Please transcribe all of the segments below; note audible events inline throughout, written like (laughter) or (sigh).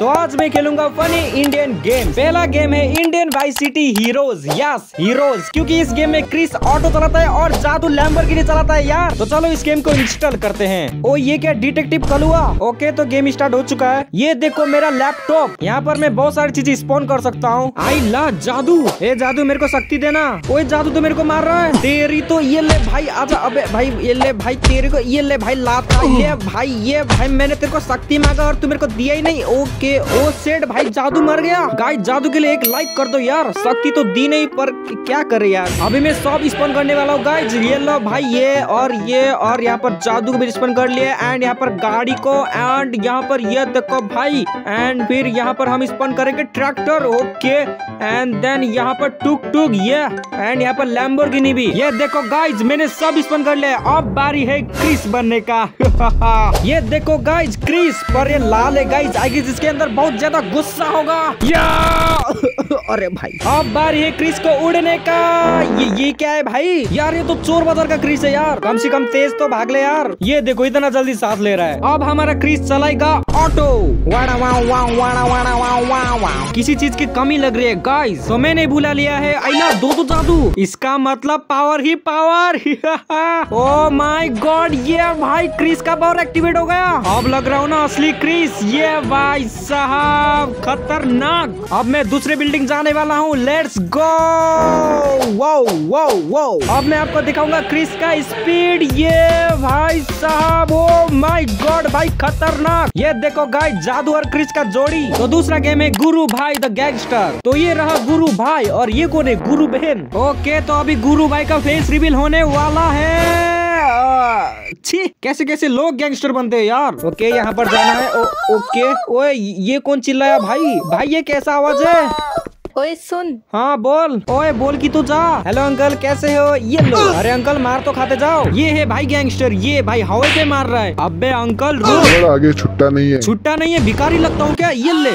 तो आज मैं खेलूँगा फनी इंडियन गेम पहला गेम है Indian by city heroes yes heroes क्योंकि इस गेम में क्रिस ऑटो चलाता है और जादू लैम्बोर्गिनी चलाता है, यार। तो चलो इस गेम को इंस्टॉल करते हैं। ओ, ये क्या डिटेक्टिव कलुआ? ओके तो गेम स्टार्ट हो चुका है। ये देखो मेरा लैपटॉप यहाँ पर मैं बहुत सारी चीज़ें स्पॉन कर सकता हूँ। आई ला, जादू। ए, जादू मेरे को शक्ति देना। ओए, जादू तो मेरे को मार रहा है। तेरी तो ये ले भाई, आजा, अबे भाई, ये ले भाई, तेरे को ये ले भाई, लाता ये भाई ये भाई, मैंने तेरे को शक्ति मांगा और तू मेरे को दिया ही नहीं। ओके ओ सेठ भाई जादू मर गया। गाइस जादू के लिए एक लाइक कर दो यार। शक्ति तो दी नहीं, पर क्या करे यार? अभी मैं सब स्पॉन करने वाला हूँ गाइस ये लो भाई, ये और ये और यहाँ पर जादू को भी स्पॉन कर लिया। एंड यहाँ पर गाड़ी को एंड यहाँ पर ये देखो भाई। एंड फिर यहाँ पर हम स्पॉन करेंगे ट्रैक्टर ओके एंड देन यहाँ पर टुक टुक ये एंड यहाँ पर लैम्बोर्गिनी भी। ये देखो गाइज़ मैंने सब स्पॉन कर लिया। अब बारी है क्रिस बनने का। (laughs) ये देखो गाइज़ क्रिस पर ये लाल है गाइस आई गेस इसके अंदर बहुत ज़्यादा गुस्सा होगा। या। (laughs) अरे भाई। अब बारी है क्रिस को उड़ने का। ये ये क्या है भाई? यार ये तो चोर बाज़ार का क्रिस है यार। कम से कम तेज तो भाग ले यार। ये देखो इतना जल्दी सांस ले रहा है। अब हमारा क्रिस चलाएगा ऑटो। वाड़ा वाणा वाणा वाड़ा वाड़ा। किसी चीज़ की कमी लग रही है गाइस तो मैंने बुला लिया है. आईना दो दो जादू. इसका मतलब पावर ही पावर ओ माय गॉड ये भाई क्रिस का पावर एक्टिवेट हो गया. अब लग रहा हूँ ना, असली क्रिस ये भाई, साहब, खतरनाक. अब मैं दूसरे बिल्डिंग जाने वाला हूँ. लेट्स गो वो वो वो अब मैं आपको दिखाऊँगा क्रिस का स्पीड ये भाई, साहब. ओ माय गॉड भाई, खतरनाक. ये देखो गाय जादू और क्रिस का जोड़ी. तो दूसरा गेम है गुरु भाई द गैंगस्टर। तो ये रहा गुरु भाई और ये कौन है? गुरु बहन। ओके तो अभी गुरु भाई का फेस रिवील होने वाला है। छी कैसे कैसे लोग गैंगस्टर बनते हैं यार? ओके यहाँ पर जाना है। ओ, ओके ओए ये कौन चिल्लाया भाई? भाई ये कैसा आवाज़ है? ओए सुन। हाँ बोल। ओए बोल की तू जा। हेलो अंकल कैसे हो? ये लो अरे अंकल मार तो खाते जाओ। ये है भाई गैंगस्टर ये भाई हवा पे मार रहा है। अबे अंकल रुक। आगे छुट्टा नहीं है। छुट्टा नहीं है? भिखारी लगता हूँ क्या? ये ले।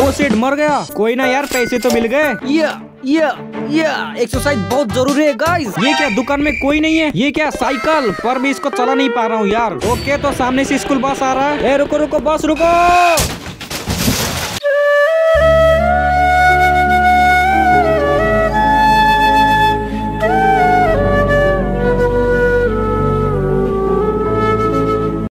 ओ सेठ मर गया। कोई ना यार पैसे तो मिल गए। ये ये ये एक्सरसाइज बहुत ज़रूरी है गाइस ये क्या दुकान में कोई नहीं है? ये क्या साइकिल? पर भी इसको चला नहीं पा रहा हूँ यार। ओके तो सामने से स्कूल बस आ रहा है। ए रुको रुको बस रुको।